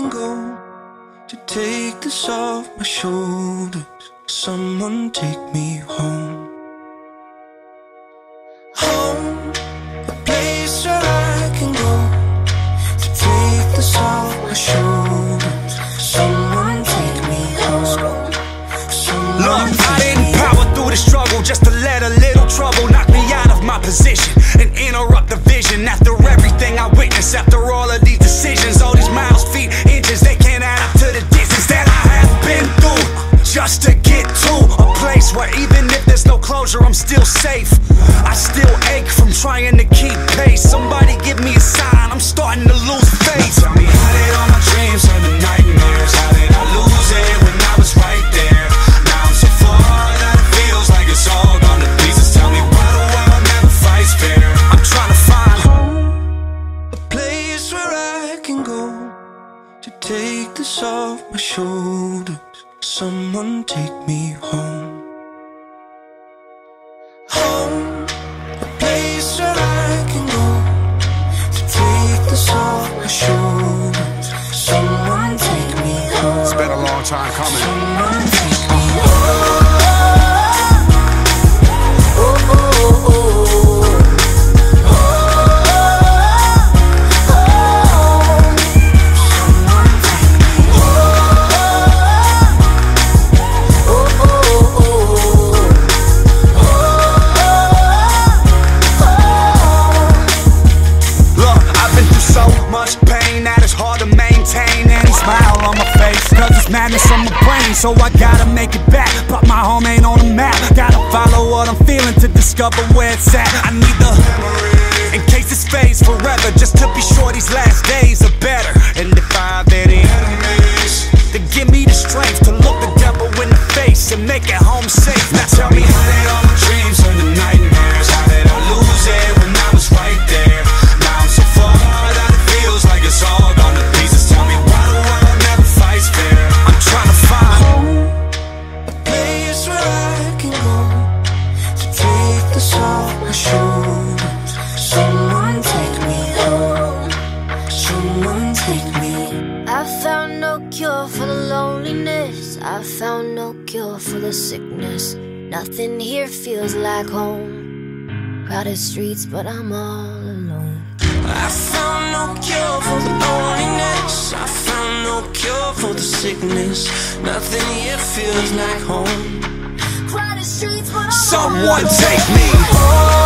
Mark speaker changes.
Speaker 1: can go to take this off my shoulders. Someone take me home. Home, a place where I can go to take this off my shoulders. Someone take me home.
Speaker 2: Look, I didn't power through the struggle just to let a little trouble knock me out of my position and interrupt the vision. After get to a place where even if there's no closure, I'm still safe. I still ache from trying to keep pace. Somebody give me a sign, I'm starting to lose faith. Tell me how did all my dreams turn to nightmares? How did I lose it when I was right there? Now I'm so far that it feels like it's all gone to pieces. Tell me why the world never fights fair. I'm trying to find
Speaker 1: a place where I can go to take this off my shoulders. Someone take me home. Home, a place where I can go to take this off my shoulders. Someone take me home.
Speaker 3: It's been a long time coming.
Speaker 1: Someone take me home.
Speaker 2: On so I gotta make it back. But my home ain't on the map. Gotta follow what I'm feeling to discover where it's at. I need the in case this fades forever, just to be sure these last days
Speaker 1: where I can go to take my shoulders. Someone take me home. Someone take me.
Speaker 4: I found no cure for the loneliness. I found no cure for the sickness. Nothing here feels like home. Crowded streets, but I'm all alone.
Speaker 1: The sickness. Nothing here feels like home.
Speaker 4: Crowded streets, but I'm
Speaker 2: someone take me home.